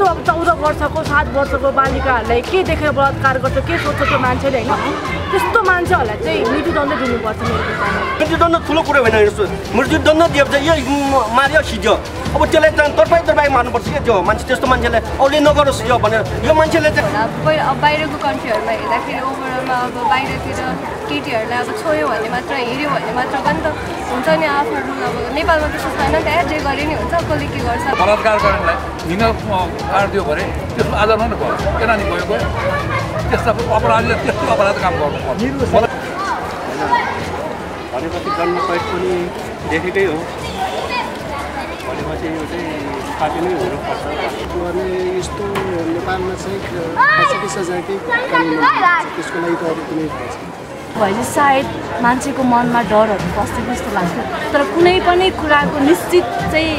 त्यस्तो अब चौध वर्षको सात वर्षको बालिकाहरूलाई के देखेर बलात्कार गर्छ के सोध्छ त्यो मान्छेले होइन? त्यस्तो मान्छेहरूलाई चाहिँ मृत्युदण्ड दिनुपर्छ मृत्युदण्ड ठुलो कुरो होइन यस्तो। मृत्युदण्ड दियो भने चाहिँ यो मार्यो सिध्यो अब त्यसलाई त तर्पाई तर्पाई मार्नुपर्छ क्या त्यो मान्छे त्यस्तो मान्छेलाई अरूले नगरोस् यो भनेर। यो मान्छेले चाहिँ बाहिरको कन्ट्रीहरूमा हेर्दाखेरि ओभरअलमा अब बाहिरतिर केटीहरूलाई अब छोयो भने मात्र हेऱ्यो भने मात्र पनि त हुन्छ नि आफ्नो रुल अब नेपालमा त्यस्तो छैन नि त जे गरे नि हुन्छ कसले के गर्छ बलात्कार गर्नेलाई काटिदियो भने त्यसको आधारमा नै भयो किन नि गयो गयो त्यस्ता अपराधीले त्यस्तो अपराध काम गर्नुपर्छ भनेपछि जन्म कैद पनि देखेकै हो भनेपछि यो चाहिँ फाँसी नै हुनुपर्छ अनि यस्तो नेपालमा चाहिँ कानुन हुन्छ। त्यसको लागि त अरू कुनै। भएपछि सायद मान्छेको मनमा डरहरू बस्थ्यो जस्तो लाग्थ्यो तर कुनै पनि कुराको निश्चित चाहिँ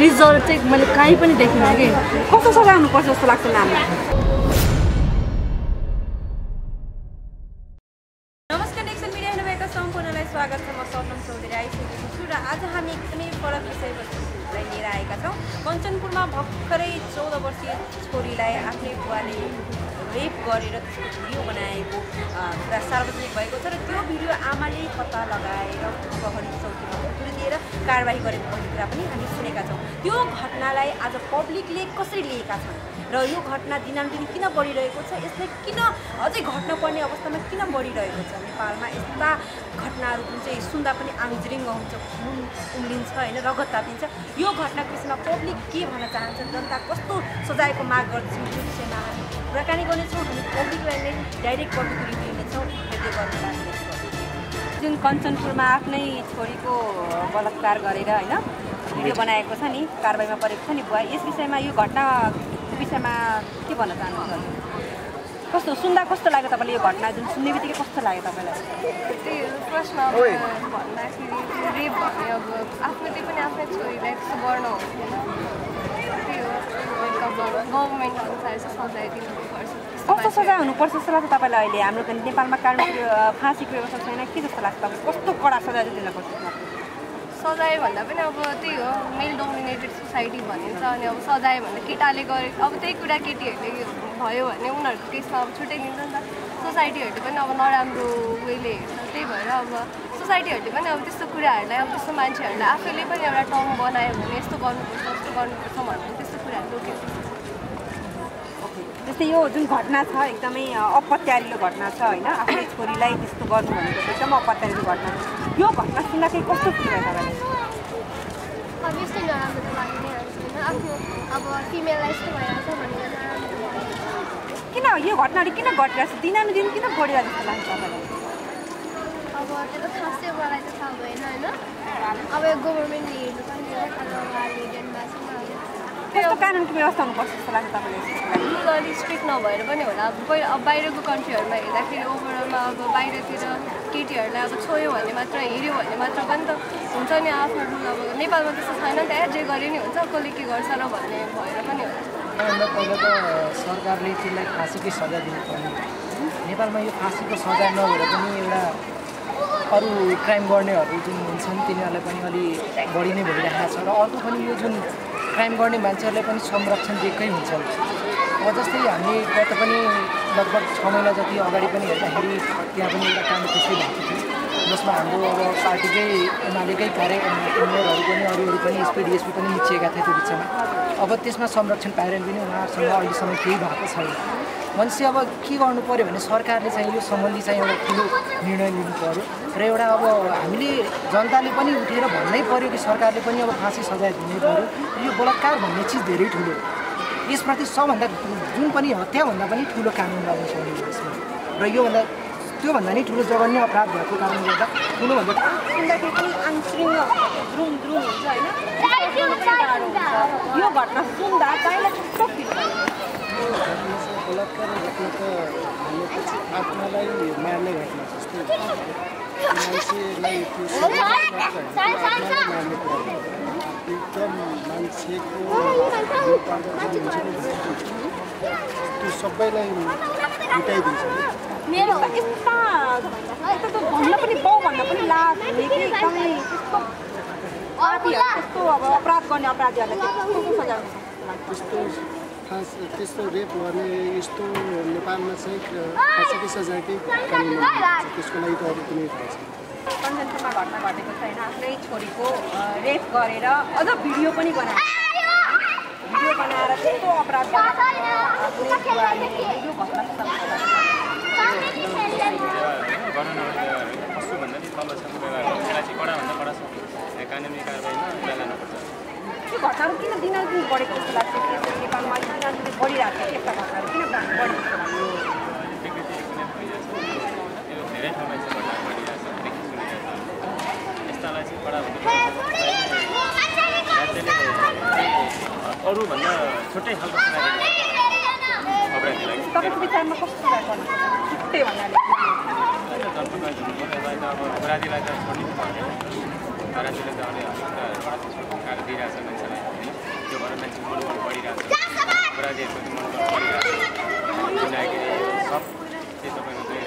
रिजल्ट चाहिँ मैले कहीँ पनि देखिनँ कि। कस्तो सजाय हुनुपर्छ जस्तो लाग्छ हेर्नुभएका सम्पूर्णलाई स्वागत छ। म चौधरी आइसकेको छु र आज हामी एकदमै फरक विषयवस्तुलाई लिएर आएका छौँ। कञ्चनपुरमा भर्खरै चौध वर्षीय छोरीलाई आफ्नै बुवाले रेप गरेर त्यसको भिडियो बनाएको कुरा सार्वजनिक भएको छ र त्यो भिडियो आमाले पत्ता लगाएर प्रहरी चौकीमा दिएर कारवाही गरेको भन्ने कुरा पनि हामी सुनेका छौँ। त्यो घटनालाई आज पब्लिकले कसरी लिएका छन्? र यो घटना दिनानुदिन किन बढिरहेको छ? यसलाई किन अझै घट्न पर्ने अवस्थामा किन बढिरहेको छ? नेपालमा यस्ता घटनाहरू जुन चाहिँ सुन्दा पनि आङजिरिङ्ग हुन्छ खुन उम्लिन्छ होइन रगत तातिन्छ यो घटनाको विषयमा पब्लिक के भन्न चाहन्छ? जनता कस्तो सजायको माग गर्दछौँ? त्यो विषयमा हामी कुराकानी गर्नेछौँ हामी पब्लिकलाई नै डाइरेक्ट लिनेछौँ हेर्दै गर्नु जुन कञ्चनपुरमा आफ्नै छोरीको बलात्कार गरेर होइन भिडियो बनाएको छ नि कारवाहीमा परेको छ नि बुवा यस विषयमा यो घटनाको विषयमा के भन्न चाहनुहुन्छ? कस्तो सुन्दा कस्तो लाग्यो तपाईँले यो घटना? जुन सुन्ने बित्तिकै कस्तो लाग्यो तपाईँलाई? त्यही फर्स्टमा अब भन्दाखेरि रेप भन्ने अब पनि आफ्नै छोरीलाई त्यस्तो गर्न हुन्थेन। त्यही हो अब गभर्मेन्ट अनुसार चाहिँ सजाय दिनुपर्छ। कस्तो सजाय हुनुपर्छ जस्तो लाग्छ तपाईँलाई अहिले? हाम्रो त नेपालमा कानुन फाँसीको व्यवस्था छैन। के जस्तो लाग्छ तपाईँलाई? कस्तो कडा सजाय चाहिँ दिनुपर्छ? सजाय भन्दा पनि अब त्यही हो मेल डोमिनेटेड सोसाइटी भनिन्छ अनि अब सजाय भन्दा केटाले गरे अब त्यही कुरा केटीहरूले भयो भने उनीहरूको केसमा अब छुट्टै लिन्छ नि त। सोसाइटीहरूले पनि अब नराम्रो वेले हेर्छ त्यही भएर अब सोसाइटीहरूले पनि अब त्यस्तो कुराहरूलाई अब त्यस्तो मान्छेहरूलाई आफैले पनि एउटा टर्म बनायो भने यस्तो गर्नुपर्छ यस्तो गर्नुपर्छ भनेर त्यस्तो कुराहरू रोकेको जस्तै यो जुन घटना छ एकदमै अपत्यारिलो घटना छ होइन? आफ्नो छोरीलाई त्यस्तो गर्नु भनेको एकदम अपत्यारिलो घटना छ। यो घटना सुन्दाखेरि कस्तो फिल भयो तपाईँलाई अब यस्तो नराम्रो त लागि नै हाल्छ होइन आफ्नो अब फिमेललाई यस्तो भइरहेको छ भनेर किन यो घटनाहरू किन घटिरहेको छ दिनानुदिन किन बढिरहेको जस्तो लाग्छ तपाईँलाई अब त्यो त खासै मलाई त थाहा भएन होइन अब यो गभर्मेन्टले हेर्नु पनि हो अब उहाँहरूले डेनमा छैन कस्तो कानुनको व्यवस्था हुनुपर्छ जस्तो लाग्छ तपाईँलाई? रुल अलिक स्ट्रिक्ट नभएर पनि होला। अब पहिला अब बाहिरको कन्ट्रीहरूमा हेर्दाखेरि ओभरअलमा अब बाहिरतिर केटीहरूलाई अब छोयो भने मात्र हेऱ्यो भने मात्र पनि त हुन्छ नि आफ्नो रुल। अब नेपालमा त्यस्तो छैन नि त जे गरे नि हुन्छ कसले के गर्छ र भन्ने भएर पनि होला। पहिला त सरकारले त्यसलाई फाँसीकै सजाय दिनुपर्ने। नेपालमा यो फाँसीको सजाय नभएर पनि एउटा अरू क्राइम गर्नेहरू जुन हुन्छन् तिनीहरूलाई पनि अलि बढी नै भइरहेको छ। र अर्को पनि यो जुन क्राइम गर्ने मान्छेहरूलाई पनि संरक्षण दिएकै हुन्छन्। जस्तै हामी गत पनि लगभग छ महिना जति अगाडि पनि हेर्दाखेरि त्यहाँ पनि एउटा काण्ड त्यस्तै भएको थियो। जसमा हाम्रो अब पार्टीकै एमालेकै कार्य मेयरहरू पनि अरूहरू पनि एसपी डिएसपी पनि निचिएका थिए त्यो बिचमा। अब त्यसमा संरक्षण पाएर पनि उहाँहरूसँग अहिलेसम्म केही भएको छैन। भनेपछि अब के गर्नु पऱ्यो भने सरकारले चाहिँ यो सम्बन्धी चाहिँ एउटा ठुलो निर्णय लिनु पऱ्यो र एउटा अब हामीले जनताले पनि उठेर भन्नै पऱ्यो कि सरकारले पनि अब फाँसी सजाय दिनै पऱ्यो यो बलात्कार भन्ने चिज धेरै ठुलो हो। यसप्रति सबभन्दा जुन पनि हत्याभन्दा पनि ठुलो कानुन लाग्नु सक्ने हो यसमा र योभन्दा त्योभन्दा नि ठुलो जघन्य अपराध भएको कारणले गर्दा ठुलोभन्दा यो घटना सुन्दा तपाईँलाई कस्तो फिल भयो बलात्कार घटना त आत्मालाई मार्ने घटना जस्तै मान्छेलाई मार्ने कुरा। एकदम मान्छेको त्यो सबैलाई मेरो यस्ता भन्न पनि बाउ भन्न पनि लाज कि अपराध गर्ने अपराधीहरूलाई खास त्यस्तो रेप गर्ने यस्तो नेपालमा चाहिँ कानुन बनाएको छ। त्यसको लागि त अरू कुनै थाहा छैन घटना घटेको छैन आफ्नै छोरीको रेप गरेर अझ भिडियो पनि बनाएर भिडियो बनाएर त्यस्तो अपराध यो घटना कस्तो भन्दा नि चाहिँ कडाभन्दा कडा छ कानुनी कारवाहीमा उसलाई लानुपर्छ यो घटनाहरू किन दिनादिन बढेको जस्तो लाग्छ कि नेपालमा दिनादिन बढिरहेको छ यस्ता घटनाहरू किन बढेको जस्तो लाग्छ अरूभन्दा छुट्टै खालको तपाईँको विचारमा कस्तो सक्छ छुट्टै भन्नाले जनतालाई त अब अपराधीलाई त छोड्नु अपराधीले त छोड्नु कार दिइरहेछ मान्छेलाई होइन त्यो भएर मान्छेको मनोबल बढिरहेको छ चाहिँ मनोबल बढिरहेको सब चाहिँ तपाईँको चाहिँ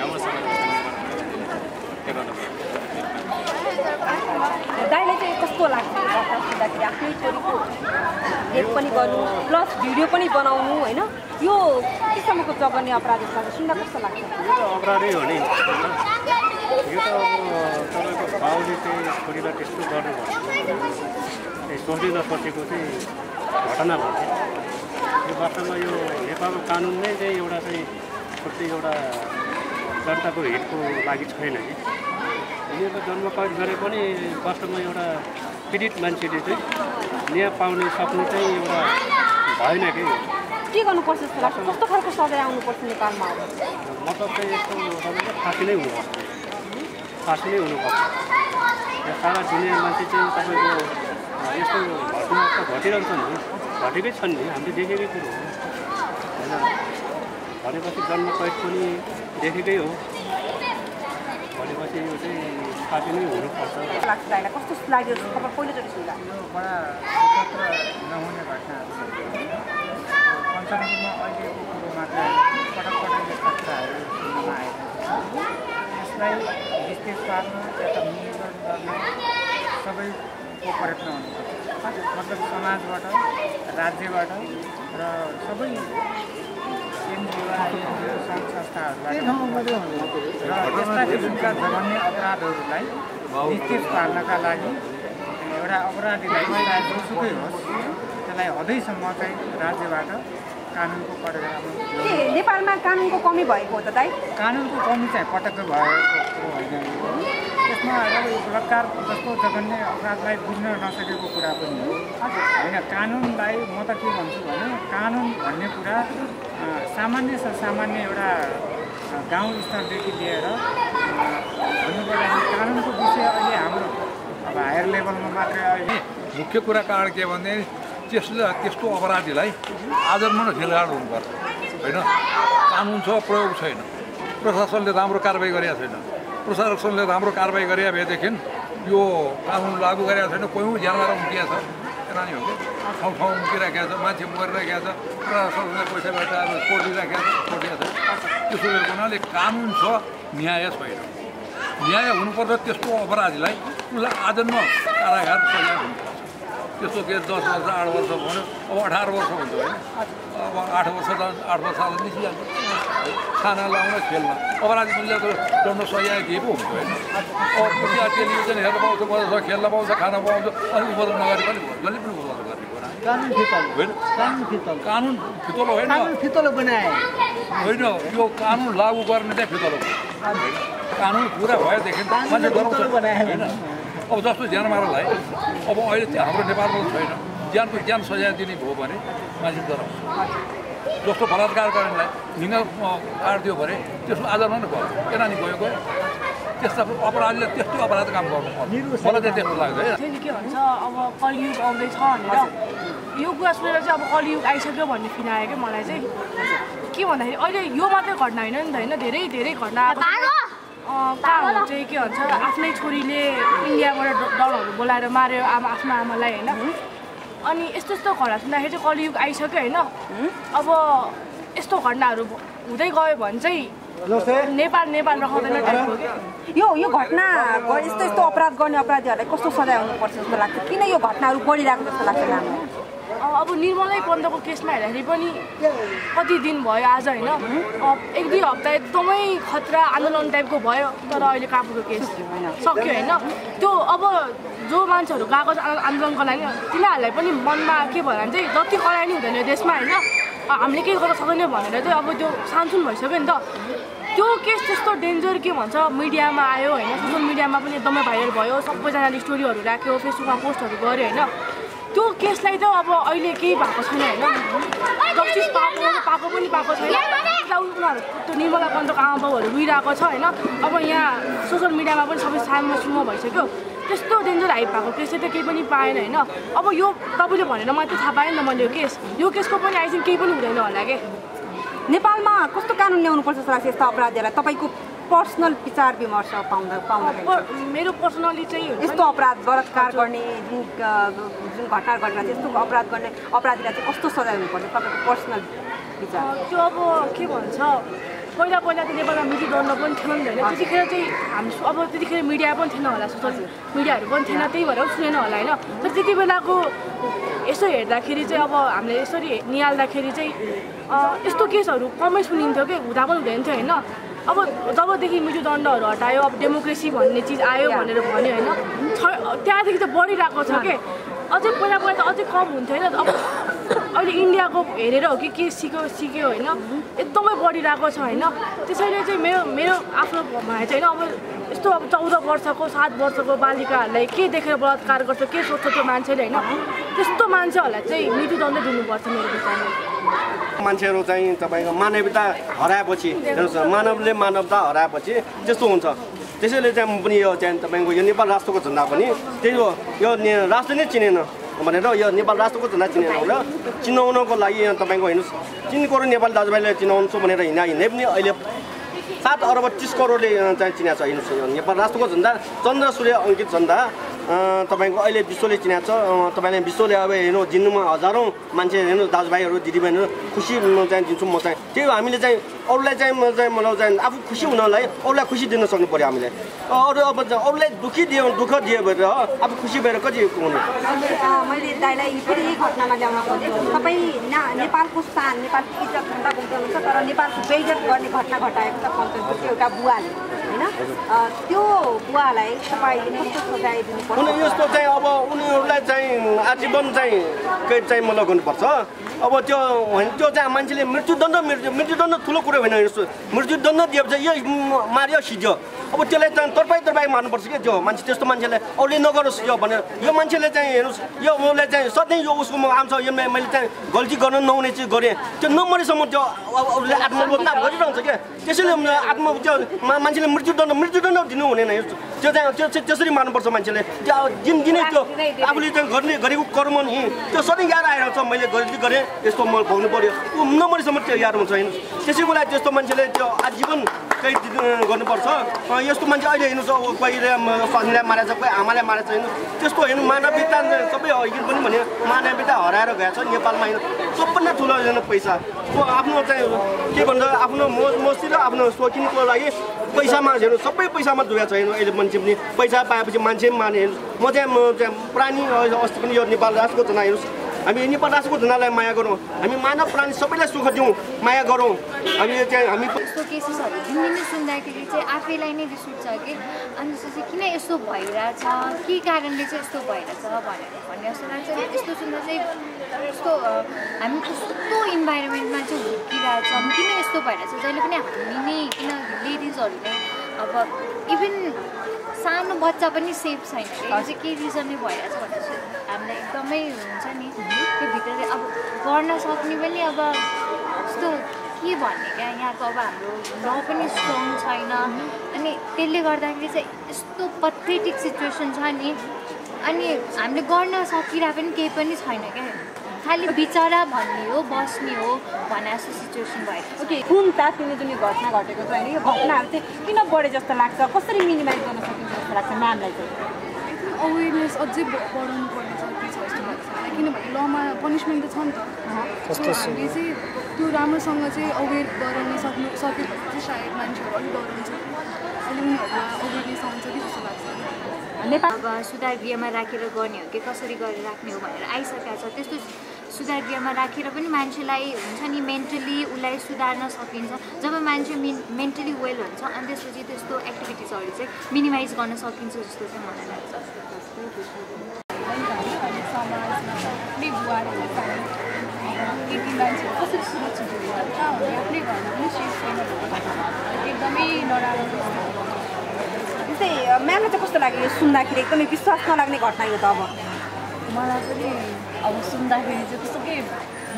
त्यो कस्तो लाग्छ आफ्नै रेप पनि गर्नु प्लस भिडियो पनि बनाउनु होइन? यो कतिसम्मको जघन्य अपराध सुन्दा कस्तो लाग्छ? हो नि। यो त अब तपाईँको बाउले चाहिँ छोरीलाई त्यस्तो गर्नु भयो सोच्दै नसोचेको चाहिँ घटना भयो यो वास्तवमा यो नेपालको कानुन नै चाहिँ एउटा चाहिँ छुट्टै एउटा जनताको हितको लागि छैन कि यिनीहरूको जन्म कैद गरे पनि वास्तवमा एउटा पीडित मान्छेले चाहिँ न्याय पाउने सक्ने चाहिँ एउटा भएन कि के गर्नुपर्छ जस्तो लाग्छ कस्तो खालको सजाय आउनुपर्छ नेपालमा? मतलब चाहिँ यस्तो तपाईँको नै हुनुपर्छ। फाँसी नै हुनुपर्छ यो सारा दुनियाँ मान्छे चाहिँ तपाईँको यस्तो घटना त घटिरहन्छन् नि। घटेकै छन् नि। हामीले देखेकै कुरो हो। होइन? भनेपछि जन्म कैद पनि देखेकै हो। भनेपछि यो चाहिँ फाँसी नै हुनुपर्छ कस्तो लाग्यो? तपाईँ पहिलोचोटि सुन्दा? बडा एकत्र नहुने घटनाहरू कञ्चनपुरमा अहिलेको कुरो मात्र पटक पटक यस्ता कुराहरू सुन्नमा आएको छ यसलाई विस्तृत पार्न या त नियन्त्रण गर्न सबैको प्रयत्न हुनुपर्छ मतलब समाजबाट राज्यबाट र सबै एनजिओ सङ्घ संस्थाहरूबाट र यस्ता किसिमका जघन्य अपराधहरूलाई निश्चित पार्नका लागि एउटा अपराधीलाई जोसुकै होस् त्यसलाई हदैसम्म चाहिँ राज्यबाट कानुनको के नेपालमा कानुनको कमी भएको हो त दाइ? कानुनको कमी चाहिँ पटक्कै भएको होइन। यसमा अब बलात्कार जस्तो जघन्य अपराधलाई बुझ्न नसकेको कुरा पनि हो। होइन कानुनलाई म त के भन्छु भने कानुन भन्ने कुरा सामान्य से सामान्य एउटा गाउँ स्तरदेखि लिएर भन्नुपर्दाखेरि कानुनको विषय अहिले हाम्रो अब हायर लेभलमा मात्रै अहिले मुख्य कुरा कारण के भने त्यसले त्यस्तो अपराधीलाई नै खेलगाड हुनुपर्छ होइन? कानुन छ प्रयोग छैन। प्रशासनले राम्रो कारवाही गरेका छैन। प्रशासनले राम्रो कारवाही गरे भएदेखि यो कानुन लागू गरेका छैन कोही ज्यानबाट उम्किएको छ। ठाउँ ठाउँ उम्किराखेको छ मान्छे मरिराखेको छ प्रशासनले पैसा अब कोटिराखेको छ कोटिएको छ। त्यसो गरेको हुनाले कानुन छ न्याय छैन। न्याय हुनुपर्छ त्यस्तो अपराधीलाई उसलाई आजन्म कारागार सजाय हुनुपर्छ। त्यस्तो के दस वर्ष आठ वर्ष भन्यो। अब अठार वर्ष हुन्छ होइन। अब आठ वर्ष त आठ वर्ष त निस्किहाल्छ। खाना लाउन खेल्न अपराधी मूल्य त दण्ड सजाय दिए पो हुन्छ होइन। अब खुसिया टेलिभिजन हेर्न पाउँछ मजासँग खेल्न पाउँछ खान पाउँछ अनि उपद्रो नगरे पनि जसले पनि उपद्रो गर्ने कुरा कानुन फितल। होइन? कानुन फितल। होइन। फितलो बनाए। होइन यो कानुन लागू गर्ने चाहिँ फितलो कानुन पुरा भएदेखि मान्छे होइन? अब जस्तो ज्यानमारालाई अब अहिले त्यो हाम्रो नेपालमा छैन। ज्यानको ज्यान सजाय दिने भयो भने मान्छे डराउँछ। जस्तो बलात्कार गर्नेलाई ढिङ्ग काटिदियो भने त्यसको आधारमा नै गयो के नानी गयो गयो त्यस्ता अपराधीले त्यस्तो अपराध काम गर्नु पर्छ मलाई चाहिँ त्यस्तो लाग्छ है के भन्छ अब कलियुग आउँदैछ भनेर। यो कुरा सुनेर चाहिँ अब कलियुग आइसक्यो भन्ने फिल आयो क्या मलाई चाहिँ। के भन्दाखेरि अहिले यो मात्रै घटना होइन नि त होइन? धेरै धेरै घटना कहाँहरू चाहिँ के भन्छ आफ्नै छोरीले इन्डियाबाट ड- डलरहरू बोलाएर मार्यो आमा आफ्नो आमालाई होइन? अनि यस्तो यस्तो घटना सुन्दाखेरि चाहिँ कलियुग आइसक्यो होइन? अब यस्तो घटनाहरू हुँदै गयो भने चाहिँ नेपाल नेपाल यो यो घटना यस्तो यस्तो अपराध गर्ने अपराधीहरूलाई कस्तो सजाय हुनुपर्छ जस्तो लाग्छ? किन यो घटनाहरू बढिरहेको जस्तो लाग्छ अब निर्मलै पन्तको केसमा हेर्दाखेरि पनि कति दिन भयो आज होइन। एक दुई हप्ता एकदमै खतरा आन्दोलन टाइपको भयो तर अहिले कापुको केस सक्यो होइन। त्यो अब जो मान्छेहरू गएको छ आन्दोलनको लागि तिनीहरूलाई पनि मनमा के भयो भने चाहिँ जति कराइ नि हुँदैन यो देशमा होइन। हामीले केही गर्न सक्दैन भनेर चाहिँ अब त्यो सानसुन भइसक्यो नि त। त्यो केस त्यस्तो डेन्जर के भन्छ? मिडियामा आयो होइन सोसियल मिडियामा पनि एकदमै भाइरल भयो। सबैजनाले स्टोरीहरू राख्यो फेसबुकमा पोस्टहरू गऱ्यो होइन। त्यो केसलाई त अब अहिले केही भएको छैन होइन? जस्टिस पाएको पाएको पनि पाएको छैन। उनीहरू त्यो निर्मला पन्तको आमा बाउहरू रुइरहेको छ होइन? अब यहाँ सोसियल मिडियामा पनि सबै सानो सुमो भइसक्यो। त्यस्तो डेन्जर हाइप भएको केस चाहिँ त केही पनि पाएन होइन? अब यो तपाईँले भनेर मात्रै थाहा पाएँ नि त मैले यो केस। यो केसको पनि थिङ्क केही पनि हुँदैन होला क्या नेपालमा कस्तो कानुन ल्याउनुपर्छ लाग्छ यस्ता अपराधीहरूलाई? तपाईँको पर्सनल विचार विमर्श पाउँदा पर- मेरो पर्सनली चाहिँ यस्तो अपराध बलात्कार गर्ने जुन जुन घटना घटेर त्यस्तो अपराध गर्ने अपराधीलाई चाहिँ कस्तो सजाय हुनुपर्छ तपाईँको पर्सनल विचार। त्यो अब के भन्छ पहिला पहिला त नेपालमा मृत्युदण्ड पनि थियो नि होइन। त्यतिखेर चाहिँ हामी अब त्यतिखेर मिडिया पनि थिएन होला सोसल मिडियाहरू पनि थिएन। त्यही भएर पनि सुनेन होला होइन? तर त्यति बेलाको यसो हेर्दाखेरि चाहिँ अब हामीले यसरी निहाल्दाखेरि चाहिँ यस्तो केसहरू कमै सुनिन्थ्यो कि? हुँदा पनि हुँदैन थियो होइन? अब जबदेखि मृत्युदण्डहरू हटायो अब डेमोक्रेसी भन्ने चिज आयो भनेर भन्यो होइन छ- त्यहाँदेखि त बढिरहेको छ कि? अझै पहिला पहिला त अझै कम हुन्थ्यो होइन अब अहिले इन्डियाको हेरेर हो कि के सिक्यो सिक्यो होइन एकदमै बढिरहेको छ होइन। त्यसैले चाहिँ मेरो मेरो आफ्नो भनाइ चाहिँ होइन अब यस्तो अब चौध वर्षको सात वर्षको बालिकाहरूलाई के देखेर बलात्कार गर्छ के सोच्छ त्यो मान्छेले होइन त्यस्तो मान्छेहरूलाई चाहिँ मृत्युदण्ड दिनुपर्छ मेरो विचारमा। मान्छेहरू चाहिँ तपाईँको मानवीयता हराएपछि हेर्नुहोस् मानवले मानवता हराएपछि त्यस्तो हुन्छ। त्यसैले चाहिँ पनि यो चाहिँ तपाईँको यो नेपाल राष्ट्रको झन्डा पनि त्यही हो। यो राष्ट्र नै चिनेन भनेर यो नेपाल राष्ट्रको झन्डा चिनेन भनेर चिनाउनको लागि यहाँ तपाईँको हेर्नुहोस् तिन करोड नेपाली दाजुभाइले चिनाउँछु भनेर हिँडा हिँडे पनि अहिले सात अरब तिस करोडले चाहिँ चिनाएको छ। हेर्नुहोस् यो नेपाल राष्ट्रको झन्डा चन्द्र सूर्य अङ्कित झन्डा। तपाईँको अहिले विश्वले चिनाएको छ। तपाईँले विश्वले अब हेर्नु जिन्नुमा हजारौँ मान्छे हेर्नु दाजुभाइहरू दिदीबहिनीहरू खुसी चाहिँ दिन्छु म चाहिँ। त्यही हामीले चाहिँ अरूलाई चाहिँ म चाहिँ मतलब चाहिँ आफू खुसी हुनलाई अरूलाई खुसी दिन सक्नु पऱ्यो हामीले। अरू अब अरूलाई दुःखी दियो दुःख दियो भने आफू खुसी भएर कति हुने? मैले दाइलाई फेरि घटनामा ल्याउन खोजेँ तपाईँ नेपालको स्थान नेपालको इज्जत बुझ्नुहुन्छ तर नेपालको बेइज्जत गर्ने घटना घटाएको छ पञ्चायतको एउटा बुवाले होइन? त्यो बुवालाई तपाईँले कस्तो सजाय उनी यस्तो चाहिँ अब उनीहरूलाई चाहिँ आजीवन चाहिँ कैद चाहिँ मतलब गर्नुपर्छ अब त्यो होइन त्यो चाहिँ मान्छेले मृत्युदण्ड मृत्यु मृत्युदण्ड ठुलो कुरो होइन यस्तो। मृत्युदण्ड दिएपछि यो मार्यो सिज्यो। अब त्यसलाई चाहिँ तर्पाई तर्पाई मार्नुपर्छ क्या त्यो मान्छे त्यस्तो मान्छेलाई? अरूले नगरोस् यो भनेर। यो मान्छेले चाहिँ हेर्नुहोस् यो उसलाई चाहिँ सधैँ यो उसको म आउँछ यो मैले चाहिँ गल्ती गर्न नहुने चिज गरेँ। त्यो नमरेसम्म त्यो अरूले आत्मबोधना गरिरहन्छ क्या त्यसैले आत्म त्यो मान्छेले मृत्युदण्ड मृत्युदण्ड दिनु हुँदैन त्यो चाहिँ त्यो चाहिँ त्यसरी मार्नुपर्छ मान्छेले। दिन दिनै त्यो आफूले चाहिँ गर्ने गरेको कर्म नि। त्यो सधैँ याद आइरहेको छ मैले गल्ती गरेँ यस्तो म भोग्नु पऱ्यो ऊ नमरेसम्म त्यो याद हुन्छ हेर्नुहोस्। त्यसैको लागि त्यस्तो मान्छेले त्यो आजीवन दिनु- गर्नुपर्छ। यस्तो मान्छे अहिले अब कोहीले म- स्वामीलाई मारेको छ कोही आमालाई मारेको छ हेर्नु त्यस्तो हेर्नु मानवीयता सबै अघि पनि भने मानवीयता हराएर गएको छ नेपालमा हेर्नु सबभन्दा ठुलो हेर्नु पैसा। आफ्नो चाहिँ के भन्छ आफ्नो मोज मस्ती र आफ्नो सोखिनको लागि पैसामा हेर्नु सबै पैसामा डुबेको छ हेर्नु अहिले मान्छे पनि पैसा पाएपछि मान्छे पनि माने म चाहिँ म चाहिँ प्राणी अस्ति पनि यो नेपाल राष्ट्रको जना हेर्नुहोस् हामी नेपाल राष्ट्रको जनालाई माया गरौँ हामी मानव प्राणी सबैलाई सुख दिउँ माया गरौँ हामीले चाहिँ हामी यस्तो केसेसहरू दिनदिनै सुन्दाखेरि चाहिँ आफैलाई नै रिस उठ्छ कि? अनि त्यसपछि किन यस्तो भइरहेछ? के कारणले चाहिँ यस्तो भइरहेछ भनेर भन्ने जस्तो लाग्छ। यस्तो सुन्दा चाहिँ यस्तो हामी कस्तो इन्भाइरोमेन्टमा चाहिँ हुर्किरहेछौँ। किन यस्तो भइरहेछ? जहिले पनि हामी नै किन लेडिजहरू नै अब इभन सानो बच्चा पनि सेफ छैन। यो चाहिँ के रिजनले भइरहेछ भनेर चाहिँ हामीलाई एकदमै हुन्छ नि त्यो भित्रले अब गर्न सक्ने पनि अब यस्तो के भन्ने क्या यहाँको अब हाम्रो ल पनि स्ट्रङ छैन। अनि त्यसले गर्दाखेरि चाहिँ यस्तो पथेटिक सिचुएसन छ नि। अनि हामीले गर्न सकिरह पनि केही पनि छैन क्या। खालि बिचरा भन्ने हो बस्ने हो भने जस्तो सिचुएसन भएको ओके खुन तातिने जुन यो घटना घटेको छ होइन यो घटनाहरू चाहिँ किन बढे जस्तो लाग्छ? कसरी मिनिमाइज गर्न सकिन्छ जस्तो लाग्छ म्यामलाई चाहिँ? अवेरनेस अझै बढाउनु पर्ने जरुरी छ जस्तो लाग्छ। किनभने लमा पनिसमेन्ट त छ नि त सो हामीले चाहिँ त्यो राम्रोसँग चाहिँ अवेर गराउन सक्नु सकेपछि चाहिँ सायद मान्छेहरू अलिक डराउँछ। अहिले उनीहरूमा अवेरनेस आउँछ कि जस्तो लाग्छ। नेपाल अब सुधार गृहमा राखेर गर्ने हो कि कसरी गरेर राख्ने हो भनेर आइसकेको छ। त्यस्तो सुधार गृहमा राखेर पनि मान्छेलाई हुन्छ नि मेन्टली उसलाई सुधार्न सकिन्छ। जब मान्छे मेन मेन्टली वेल हुन्छ अनि त्यसपछि त्यस्तो एक्टिभिटिजहरू चाहिँ मिनिमाइज गर्न सकिन्छ जस्तो चाहिँ मलाई लाग्छ। एकदमै नराम्रो जस्तै म्यामलाई चाहिँ कस्तो लाग्यो यो सुन्दाखेरि? एकदमै विश्वास नलाग्ने घटना यो त अब। मलाई पनि अब सुन्दाखेरि चाहिँ कस्तो के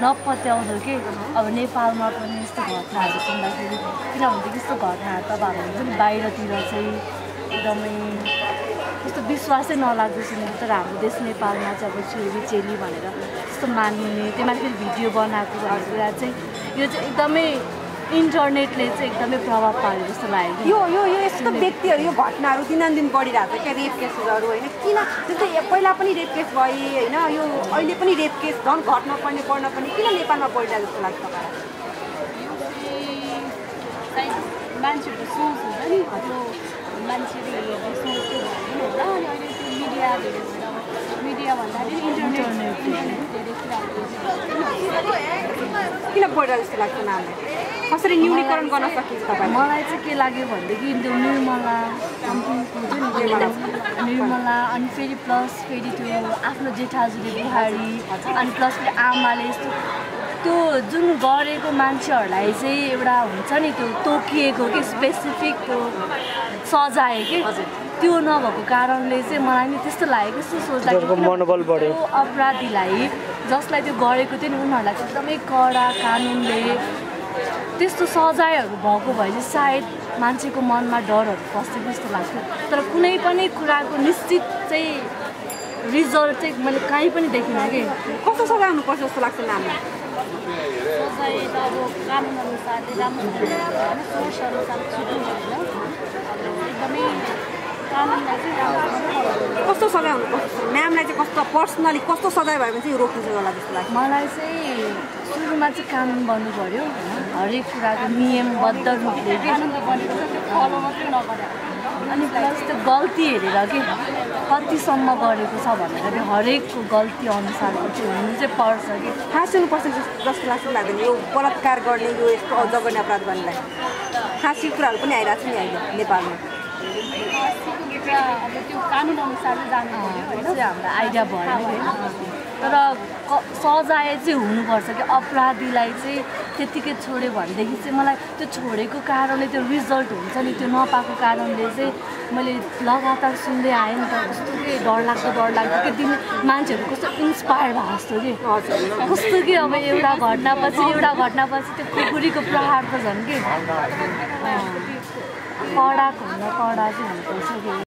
नपत्याउँदो कि? अब नेपालमा पनि यस्तो घटनाहरू सुन्दाखेरि किनभने त्यस्तो घटनाहरू त अब हाम्रो पनि बाहिरतिर चाहिँ एकदमै त्यस्तो विश्वासै नलाग्दो सुनेको तर हाम्रो देश नेपालमा चाहिँ अब छोरी चेली भनेर त्यस्तो मानिने त्यो माथि फेरि भिडियो बनाएको भन्ने कुरा चाहिँ यो चाहिँ एकदमै इन्टरनेटले चाहिँ एकदमै प्रभाव पार्यो जस्तो लाग्यो। यो यो यो यस्तो व्यक्तिहरू यो घटनाहरू दिनानुदिन बढिरहेको छ क्या रेप केसेसहरू होइन? किन? जस्तै पहिला पनि रेप केस भए होइन? यो अहिले पनि रेप केस झन् घट्न पर्ने पढ्न पनि किन नेपालमा बढिरहेको जस्तो लाग्छ मान्छेहरूको सोच हुन्छ नि। त्यो मान्छेले हेर्ने सोच त्यो भएन होला अनि अहिले त्यो मिडिया धेरै भएर अब मिडिया भन्दाखेरि इन्टरनेट किन बढिरहेको जस्तो लाग्छ नामलाई कसरी न्यूनीकरण गर्न सकिन्छ तपाईँ? मलाई चाहिँ के लाग्यो भनेदेखि त्यो निर्मला त्यो निर्मला। अनि फेरि प्लस फेरि त्यो आफ्नो जेठाजुले बुहारी अनि प्लस फेरि आमाले यस्तो त्यो जुन गरेको मान्छेहरूलाई चाहिँ एउटा हुन्छ नि त्यो तोकिएको कि स्पेसिफिक त्यो सजाय के? त्यो नभएको कारणले चाहिँ मलाई नि त्यस्तो लाग्यो कि यस्तो सोच्दाखेरि मनोबल बढ्यो। त्यो अपराधीलाई जसलाई त्यो गरेको थियो नि उनीहरूलाई चाहिँ एकदमै कडा कानुनले त्यस्तो सजायहरू भएको भए चाहिँ सायद मान्छेको मनमा डरहरू पस्थ्यो जस्तो लाग्थ्यो। तर कुनै पनि कुराको निश्चित चाहिँ रिजल्ट चाहिँ मैले कहीँ पनि देखिनँ कि। कस्तो सजाय हुनुपर्छ जस्तो लाग्छ नामलाई? सोचाइ त अब कानुनअनुसारले राम्रोसँग होइन सोच अनुसार छिटो होइन अब एकदमै कस्तो सजाय हुनुपर्छ म्यामलाई चाहिँ कस्तो पर्सनली कस्तो सजाय भयो भने चाहिँ यो रोकिन्छ होला जस्तो लाग्छ मलाई चाहिँ सुरुमा चाहिँ कानुन बन्नु पऱ्यो हरेक कुराको नियमबद्ध रूपले त्यो अनि प्लस त्यो गल्ती हेरेर कि कतिसम्म गरेको छ भनेर कि हरेकको गल्ती अनुसारको चाहिँ हुनु चाहिँ पर्छ कि? फाँसी हुनुपर्छ जस्तो लाग्छ लाग्दैन। यो बलात्कार गर्ने यो यस्तो जघन्य अपराध गर्नेलाई। फाँसी कुराहरू पनि आइरहेको छ नि अहिले नेपालमा। त्यो कानुन हामीलाई आइडिया कि तर सजाय चाहिँ हुनुपर्छ कि अपराधीलाई चाहिँ त्यत्तिकै छोड्यो भनेदेखि चाहिँ मलाई त्यो छोडेको कारणले त्यो रिजल्ट हुन्छ नि त्यो नपाएको कारणले चाहिँ मैले लगातार सुन्दै आएँ नि त कस्तो के डरलाग्दो डरलाग्दो कि दिन मान्छेहरू कस्तो इन्सपायर भएको जस्तो कि कस्तो कि अब एउटा घटनापछि एउटा घटनापछि त्यो कुकुरीको प्रहार त झन् कि कडाको भन्दा कडा चाहिँ हुनुपर्छ